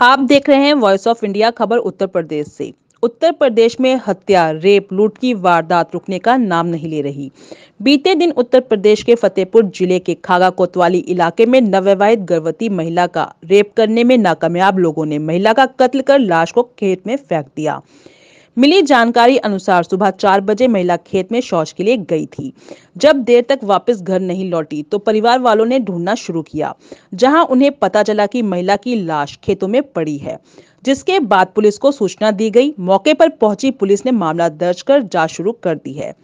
आप देख रहे हैं वॉइस ऑफ़ इंडिया खबर उत्तर प्रदेश से। उत्तर प्रदेश में हत्या, रेप, लूट की वारदात रुकने का नाम नहीं ले रही। बीते दिन उत्तर प्रदेश के फतेहपुर ज़िले के खागा कोतवाली इलाके में नवविवाहित गर्भवती महिला का रेप करने में नाकामयाब लोगों ने महिला का कत्ल कर लाश को खेत में फेंक दिया। मिली जानकारी अनुसार सुबह चार बजे महिला खेत में शौच के लिए गई थी। जब देर तक वापस घर नहीं लौटी तो परिवार वालों ने ढूंढना शुरू किया, जहाँ उन्हें पता चला कि महिला की लाश खेतों में पड़ी है, जिसके बाद पुलिस को सूचना दी गई। मौके पर पहुँची पुलिस ने मामला दर्ज कर जाँच शुरू कर दी है।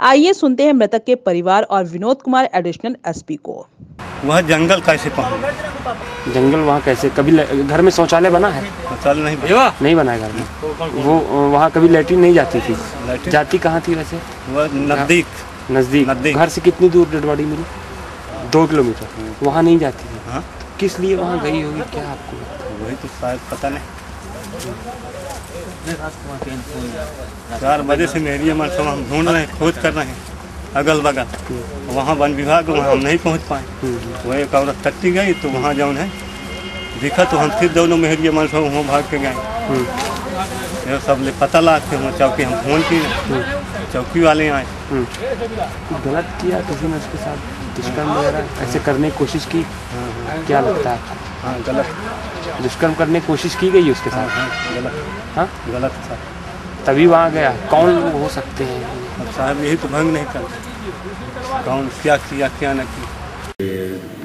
आइए सुनते हैं मृतक के परिवार और विनोद कुमार, एडिशनल एसपी को। वह जंगल कैसे पहुँच जंगल वहाँ कैसे? कभी घर में शौचालय बना है? चल नहीं बचा। नहीं बना है घर में। वो वहाँ कभी लेटरिन नहीं जाती थी? जाती कहाँ थी वैसे? नज़दीक। नज़दीक। घर से कितनी दूर डेड बॉडी मिली? दो किलोमीटर। वहाँ नहीं जाती थी। हाँ। किस लिए वहाँ गई होगी? क्या आपको वही तो शायद पता नहीं। चार बजे से मेरी हम ढूंढ रहे हैं खोज कर रहे हैं। अगल बगल वहाँ वन विभाग वहाँ हम नहीं पहुँच पाए। वो एक औरत टट्टी गई तो वहाँ जौन है दिखा तो हम फिर दोनों मेहरिए मन सब वहाँ भाग के गए। ये सब ले पता ला के हम चौकी हम फ़ोन किए चौकी वाले आए। गलत किया किसी ने उसके साथ दुष्कर्म वगैरह ऐसे करने की कोशिश की? क्या लगता है? हाँ गलत। दुष्कर्म करने की कोशिश की गई उसके हाँ साथ? हाँ गलत। हाँ? गलत था। तभी वहाँ गया। कौन लोग हो सकते हैं? अब साहब यही तो भंग नहीं करते। कौन क्या किया क्या न किया?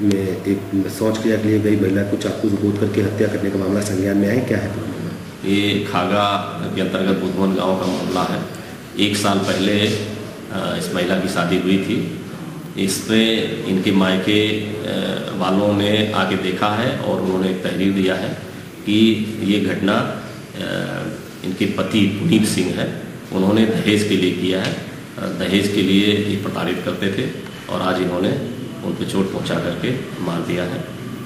में एक क्रिया के लिए गई महिला को चाकू से करके हत्या करने का मामला संज्ञान में आया क्या है? ये खागा के अंतर्गत बुधवन गाँव का मामला है। एक साल पहले इस महिला की शादी हुई थी। इसमें इनके मायके वालों ने आके देखा है और उन्होंने एक तहरीर दिया है कि ये घटना इनके पति पुनीत सिंह है। उन्होंने दहेज के लिए किया है। दहेज के लिए ही प्रताड़ित करते थे और आज इन्होंने उन पर चोट पहुँचा करके मार दिया है।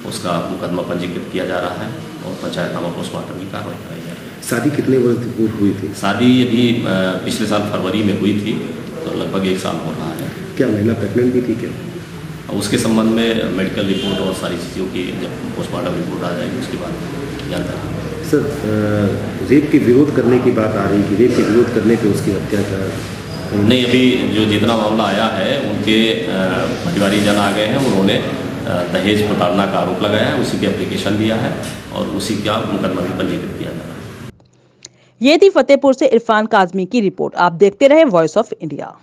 उसका मुकदमा पंजीकृत किया जा रहा है और पंचायत पंचायतनामा पोस्टमार्टम की कार्रवाई कराई जा रही है। शादी कितने वर्ष पूर्व हुई थी? शादी अभी पिछले साल फरवरी में हुई थी तो लगभग एक साल हो रहा है। क्या महिला प्रेगनेंट भी थी क्या? उसके संबंध में मेडिकल रिपोर्ट और सारी चीज़ों की जब पोस्टमार्टम रिपोर्ट आ जाएगी उसके बाद जानकारी सर रेप के विरोध करने की बात आ रही कि रेप के विरोध करने पे उसकी हत्या का नहीं अभी जो जितना मामला आया है उनके परिवारी जन आ गए हैं उन्होंने दहेज प्रताड़ना का आरोप लगाया है उसी की एप्लीकेशन दिया है और उसी का मुकदमा भी पंजीकृत किया जा रहा है। ये थी फतेहपुर से इरफान काजमी की रिपोर्ट। आप देखते रहे वॉइस ऑफ़ इंडिया